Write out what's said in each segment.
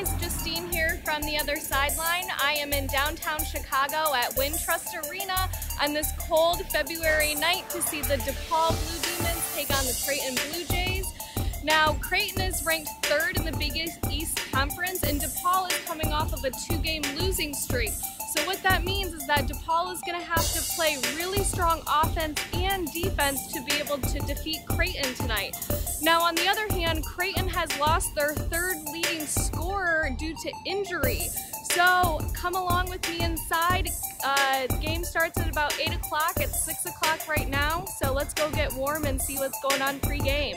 guys, Justine here from the other sideline. I am in downtown Chicago at Wintrust Arena on this cold February night to see the DePaul Blue Demons take on the Creighton Blue Jays. Now, Creighton is ranked third in the Big East Conference, and DePaul is coming off of a two-game losing streak. So what that means is that DePaul is going to have to play really strong offense and defense to be able to defeat Creighton tonight. Now, on the other hand, Creighton has lost their third leading scorer due to injury. So come along with me inside. Uh, game starts at about 8 o'clock. It's 6 o'clock right now. So let's go get warm and see what's going on pre-game.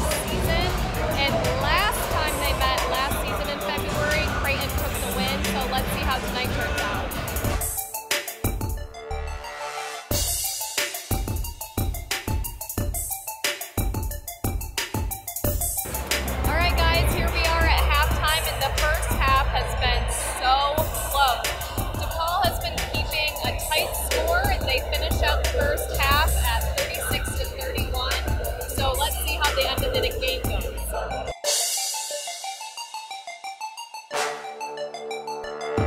Hey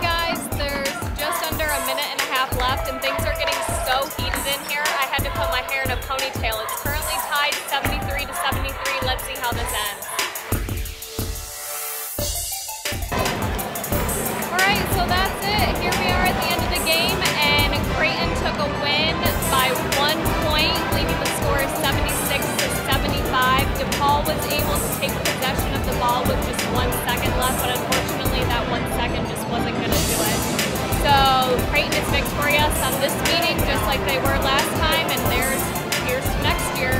guys, there's just under a minute and a half left and things are getting so heated in here. I had to put my hair in a ponytail. It's currently tied 73 to 73. Let's see how this ends. Alright, so that's it. Here we are at the end of the game and Creighton took a win by one point, leaving the score 76 to 75. DePaul was able victorious on this meeting just like they were last time and there's here's to next year.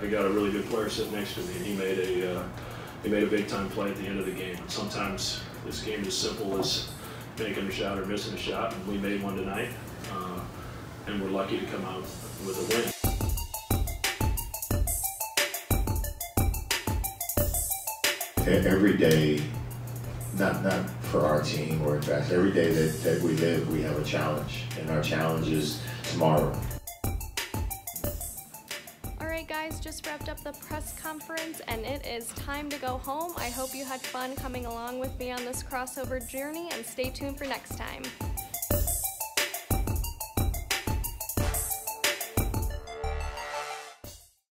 I got a really good player sitting next to me and he made a uh, he made a big time play at the end of the game. Sometimes this game is simple as making a shot or missing a shot and we made one tonight. Uh, and we're lucky to come out with a win. Every day, not not for our team or in fact, every day that, that we live, we have a challenge, and our challenge is tomorrow. Guys, just wrapped up the press conference and it is time to go home. I hope you had fun coming along with me on this crossover journey and stay tuned for next time.